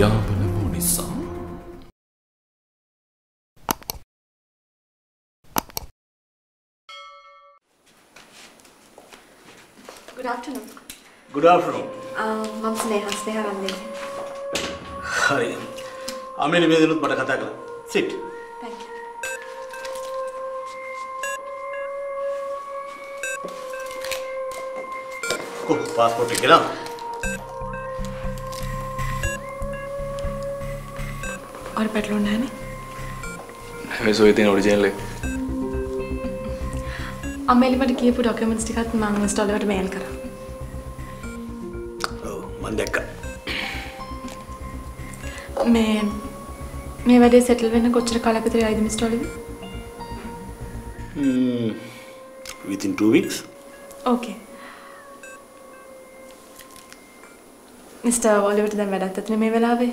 යාපන වූ නිසා. Good afternoon. ගුඩ ආෆ්ටර්නූන් මම ස්නේහ ස්නේහ රන්දේ. හරි අමේ නිවේදනුත් මට කතා කළා සිට් Thank you. කො පාස්පෝර්ට් එක ගෙනාව ඔයාලා පැටලුන්නේ නැහනේ. මේ සොය තියෙන ඔරිජිනල් එක. අම්මේලි මට කියපු ඩොකියුමන්ට්ස් ටිකත් මම ඉන්ස්ටෝල් එකට මේල් කරා. ඔව් මම දැක්කා මේ මේ වැඩේ සෙටල් වෙන්න කොච්චර කාලයක් විතර යයිද mister Oliver? Hmm, within two weeks okay. Mister ඔලිවර්ට දැන් වැඩක් ඇතනේ මේ වෙලාවේ.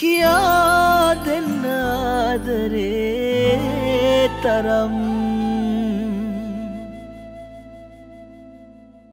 किया दिन नादरे तरम।